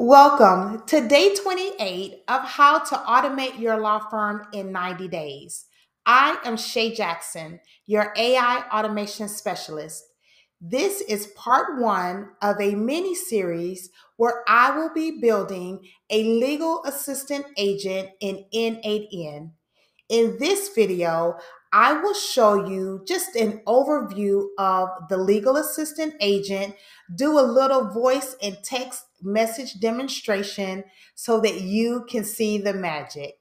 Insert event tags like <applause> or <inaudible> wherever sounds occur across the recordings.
Welcome to day 28 of how to automate your law firm in 90 days. I am Che' Jackson, your AI automation specialist. This is part one of a mini series where I will be building a legal assistant agent in N8N. In this video, I will show you just an overview of the legal assistant agent, do a little voice and text message demonstration so that you can see the magic.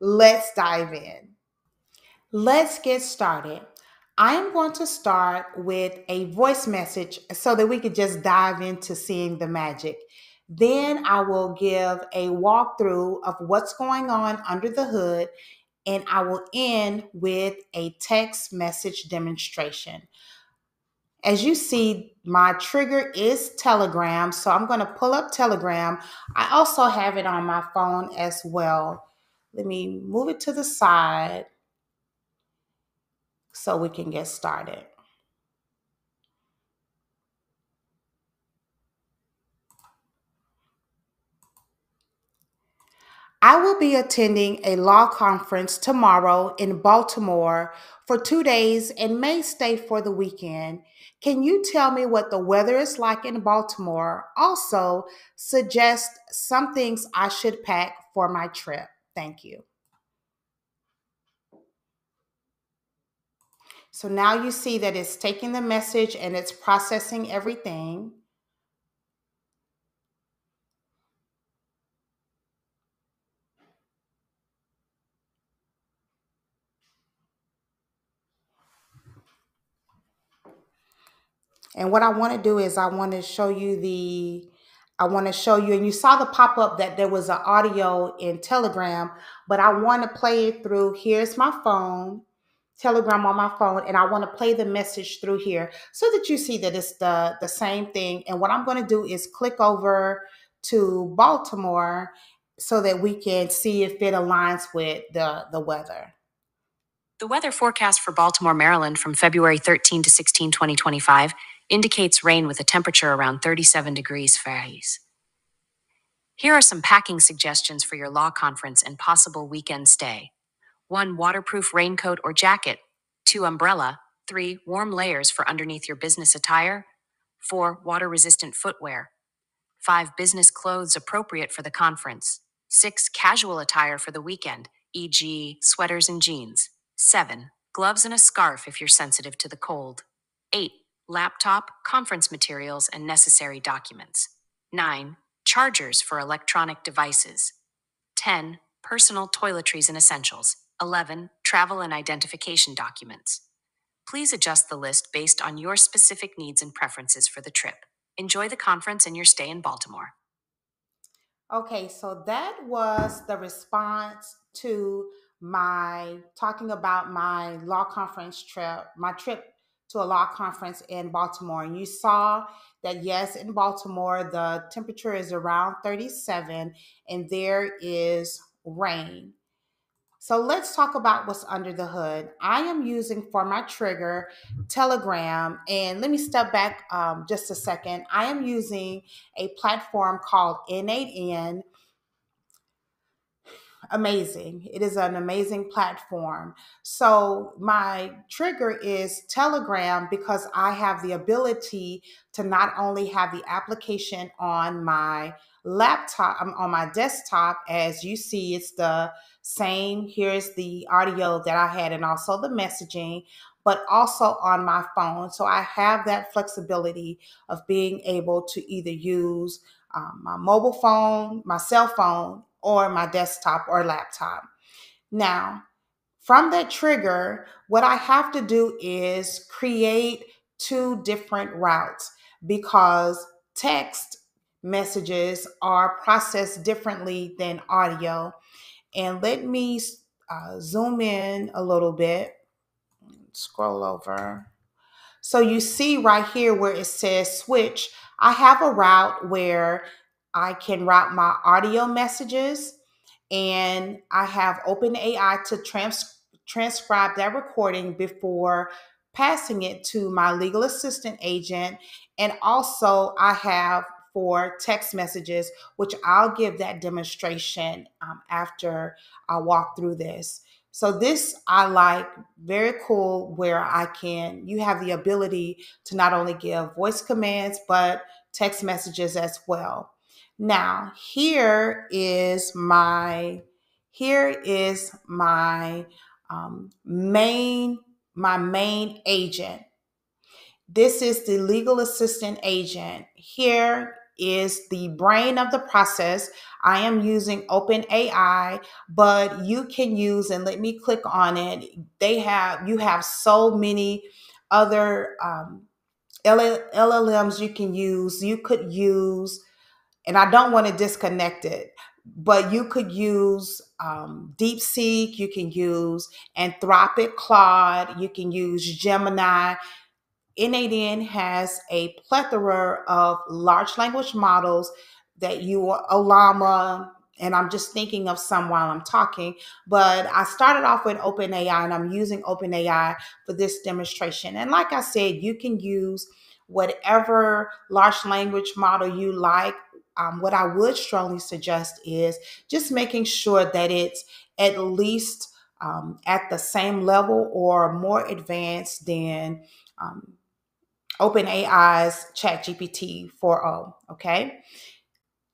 Let's dive in. Let's get started. I am going to start with a voice message so that we could just dive into seeing the magic. Then I will give a walkthrough of what's going on under the hood and I will end with a text message demonstration. As you see, my trigger is Telegram, so I'm going to pull up Telegram. I also have it on my phone as well. Let me move it to the side so we can get started. I will be attending a law conference tomorrow in Baltimore for two days and may stay for the weekend. Can you tell me what the weather is like in Baltimore? Also, suggest some things I should pack for my trip. Thank you. So now you see that it's taking the message and it's processing everything. And what I want to do is I want to show you the, I want to show you, and you saw the pop up that there was an audio in Telegram, but I want to play it through. Here's my phone, Telegram on my phone, and I want to play the message through here so that you see that it's the, the same thing. And what I'm going to do is click over to Baltimore so that we can see if it aligns with the, the weather. The weather forecast for Baltimore, Maryland from February 13 to 16, 2025 indicates rain with a temperature around 37 degrees Fahrenheit. Here are some packing suggestions for your law conference and possible weekend stay 1. Waterproof raincoat or jacket, 2. Umbrella, 3. Warm layers for underneath your business attire, 4. Water resistant footwear, 5. Business clothes appropriate for the conference, 6. Casual attire for the weekend, e.g., sweaters and jeans, 7. Gloves and a scarf if you're sensitive to the cold, 8 laptop, conference materials, and necessary documents. 9. Chargers for electronic devices. 10. Personal toiletries and essentials. 11. Travel and identification documents. Please adjust the list based on your specific needs and preferences for the trip. Enjoy the conference and your stay in Baltimore. Okay, so that was the response to my talking about my law conference trip, my trip to a law conference in Baltimore. And you saw that, yes, in Baltimore, the temperature is around 37 and there is rain. So let's talk about what's under the hood. I am using for my trigger Telegram. And let me step back um, just a second. I am using a platform called N8N amazing. It is an amazing platform. So, my trigger is Telegram because I have the ability to not only have the application on my laptop, um, on my desktop, as you see, it's the same. Here's the audio that I had, and also the messaging, but also on my phone. So, I have that flexibility of being able to either use um, my mobile phone, my cell phone, or my desktop or laptop. Now, from that trigger, what I have to do is create two different routes because text messages are processed differently than audio. And let me uh, zoom in a little bit, scroll over. So you see right here where it says switch, I have a route where I can route my audio messages and I have OpenAI to trans- transcribe that recording before passing it to my legal assistant agent. And also, I have for text messages, which I'll give that demonstration um, after I walk through this. So this I like very cool where I can you have the ability to not only give voice commands but text messages as well. Now, here is my here is my um, main my main agent. This is the legal assistant agent. Here is the brain of the process. I am using OpenAI, but you can use and let me click on it. They have you have so many other um, LLMs you can use. You could use, and I don't want to disconnect it, but you could use um, DeepSeek, you can use Anthropic Claude, you can use Gemini. N8N has a plethora of large language models that you, Ollama, and I'm just thinking of some while I'm talking. But I started off with OpenAI and I'm using OpenAI for this demonstration. And like I said, you can use whatever large language model you like. Um, what I would strongly suggest is just making sure that it's at least um, at the same level or more advanced than um, OpenAI's ChatGPT 4.0. Okay.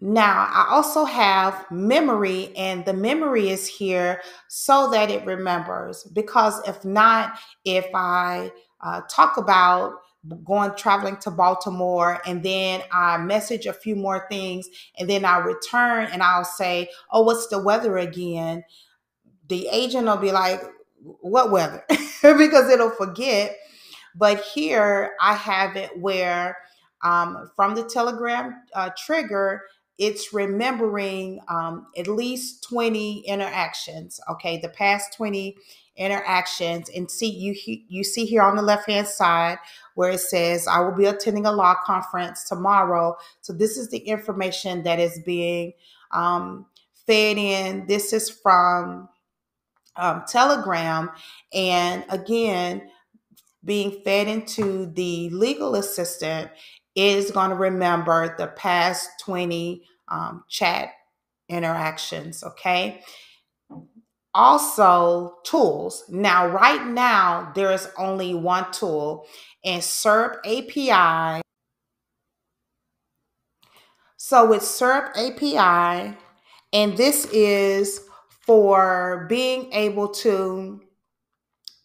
Now, I also have memory, and the memory is here so that it remembers. Because if not, if I uh, talk about going traveling to Baltimore and then I message a few more things and then I return and I'll say, Oh, what's the weather again? The agent will be like, What weather? <laughs> because it'll forget. But here I have it where um, from the Telegram uh, trigger, it's remembering um, at least 20 interactions okay the past 20 interactions. And see you you see here on the left hand side where it says i will be attending a law conference tomorrow. So this is the information that is being um, fed in. This is from um, telegram. And again being fed into the legal assistant is going to remember the past 20 um, chat interactions, okay? Also, tools. Now, right now, there is only one tool, and SERP API. So, with SERP API, and this is for being able to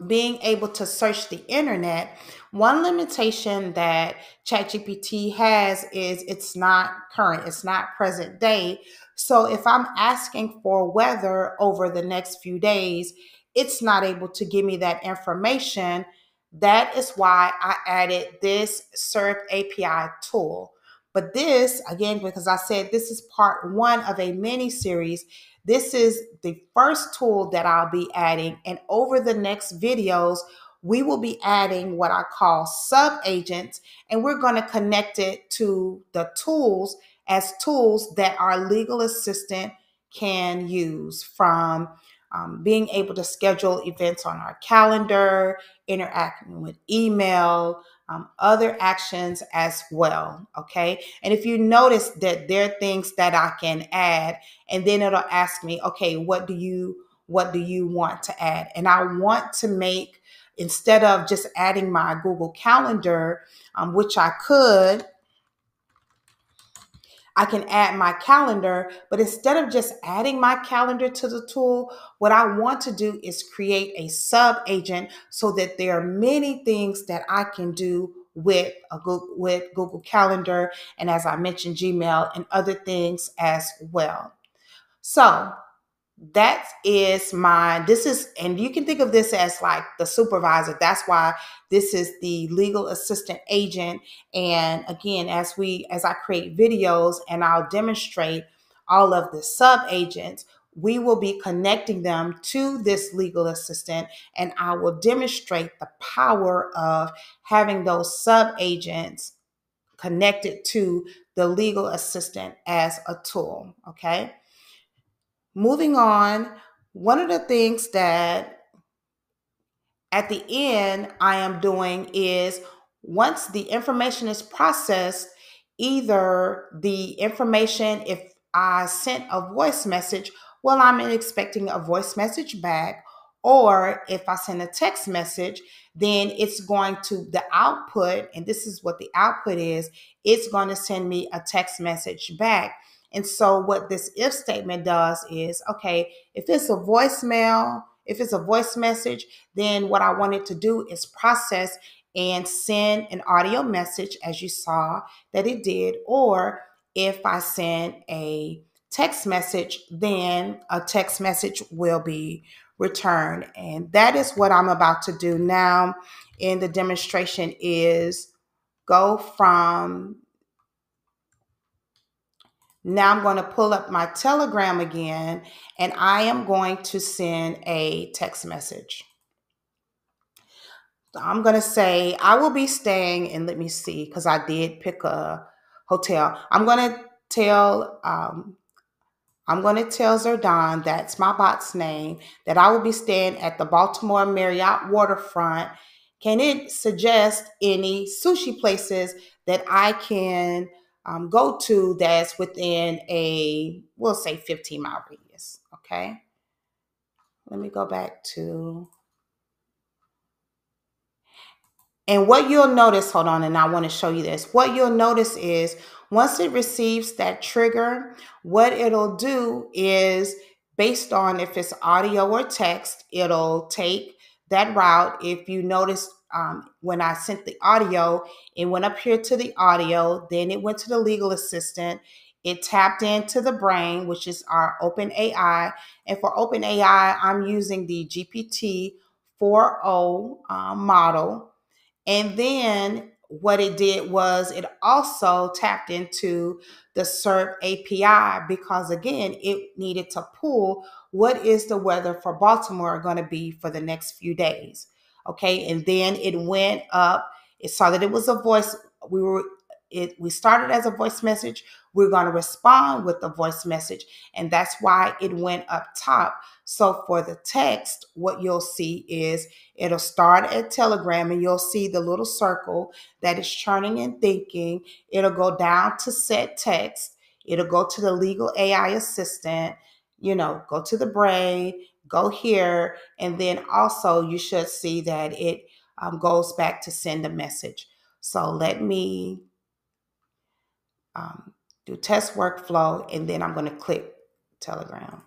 being able to search the internet, one limitation that ChatGPT has is it's not current, it's not present day. So if I'm asking for weather over the next few days, it's not able to give me that information. That is why I added this SERP API tool. But this, again, because I said this is part one of a mini series, this is the first tool that I'll be adding. And over the next videos, we will be adding what I call sub agents, and we're going to connect it to the tools as tools that our legal assistant can use from um, being able to schedule events on our calendar, interacting with email, um, other actions as well. Okay. And if you notice that there are things that I can add, and then it'll ask me, okay, what do you what do you want to add? And I want to make instead of just adding my Google Calendar, um, which I could, I can add my calendar, but instead of just adding my calendar to the tool, what I want to do is create a sub agent so that there are many things that I can do with a Google, with Google Calendar and as I mentioned Gmail and other things as well. So, that is my this is and you can think of this as like the supervisor. That's why this is the legal assistant agent. And again as we as i create videos and i'll demonstrate all of the sub agents we will be connecting them to this legal assistant and i will demonstrate the power of having those sub agents connected to the legal assistant as a tool okay moving on, one of the things that at the end I am doing is once the information is processed, either the information, if I sent a voice message, well, I'm expecting a voice message back. Or if I send a text message, then it's going to the output, and this is what the output is, it's going to send me a text message back. And so, what this if statement does is okay, if it's a voicemail, if it's a voice message, then what I want it to do is process and send an audio message, as you saw that it did. Or if I send a text message, then a text message will be returned. And that is what I'm about to do now in the demonstration is go from now I'm going to pull up my Telegram again and I am going to send a text message. I'm going to say I will be staying and let me see because I did pick a hotel. I'm going to tell um, I'm going to tell Zerdan, that's my bot's name, that I will be staying at the Baltimore Marriott waterfront. Can it suggest any sushi places that I can um, go to that's within a, we'll say 15 mile radius? Okay. Let me go back to And what you'll notice, hold on, and I want to show you this. What you'll notice is once it receives that trigger, what it'll do is based on if it's audio or text, it'll take that route. If you notice um, when I sent the audio, it went up here to the audio, then it went to the legal assistant. It tapped into the brain, which is our Open AI. And for Open AI, I'm using the GPT 4.0 uh, model. And then what it did was it also tapped into the SERP API because, again, it needed to pull what is the weather for Baltimore going to be for the next few days. Okay. And then it went up, it saw that it was a voice. We were it we started as a voice message we're going to respond with a voice message and that's why it went up top so for the text what you'll see is it'll start at telegram and you'll see the little circle that is churning and thinking it'll go down to set text it'll go to the legal ai assistant you know go to the brain go here and then also you should see that it um, goes back to send a message so let me um, do test workflow, and then I'm going to click Telegram.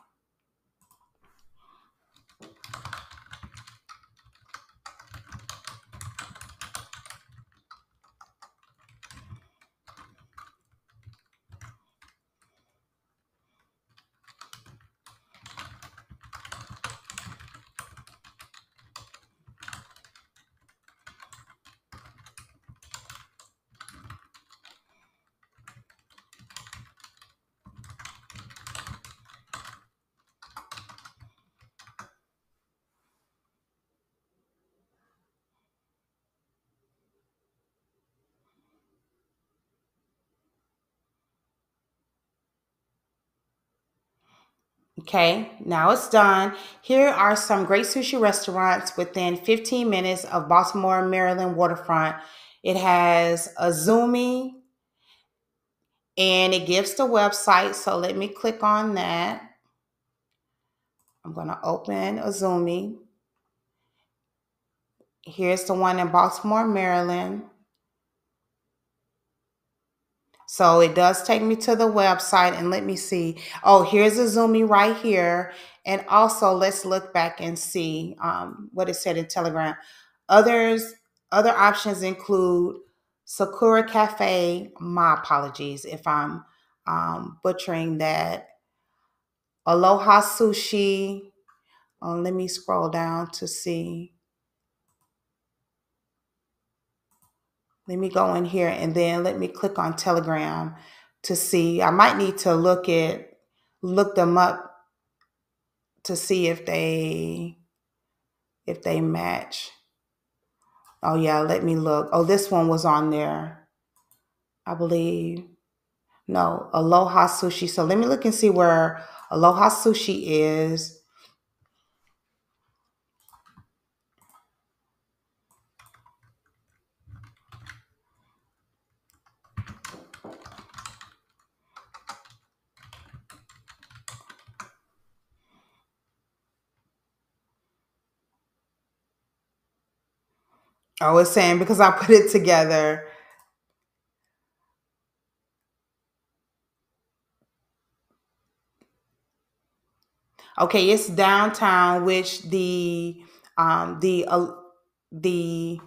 Okay, now it's done. Here are some great sushi restaurants within 15 minutes of Baltimore, Maryland waterfront. It has Azumi and it gives the website. So let me click on that. I'm going to open Azumi. Here's the one in Baltimore, Maryland. So it does take me to the website and let me see. Oh, here's Azumi right here. And also let's look back and see um, what it said in Telegram. Others, other options include Sakura Cafe. My apologies if I'm um, butchering that. Aloha Sushi. Oh, let me scroll down to see. Let me go in here and then let me click on Telegram to see. I might need to look at look them up to see if they if they match. Oh yeah, let me look. Oh, this one was on there. I believe. No, Aloha Sushi. So let me look and see where Aloha Sushi is. Oh, was saying because I put it together. Okay, it's downtown, which the um the uh, the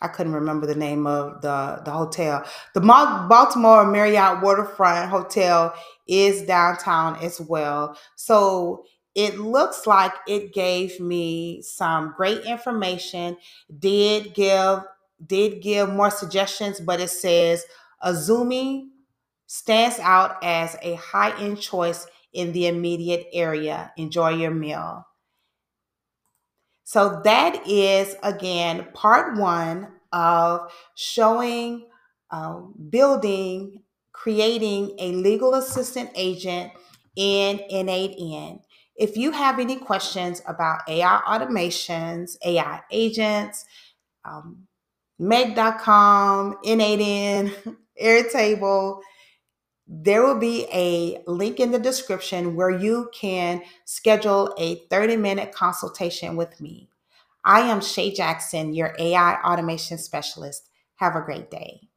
I couldn't remember the name of the the hotel. The Baltimore Marriott Waterfront Hotel is downtown as well. So it looks like it gave me some great information. Did give did give more suggestions, but it says Azumi stands out as a high end choice in the immediate area. Enjoy your meal. So that is again part one of showing, um, building, creating a legal assistant agent in N8N. If you have any questions about AI automations, AI agents, um, Make.com, N8N, <laughs> Airtable, there will be a link in the description where you can schedule a 30 minute consultation with me. I am Che' Jackson, your AI automation specialist. Have a great day.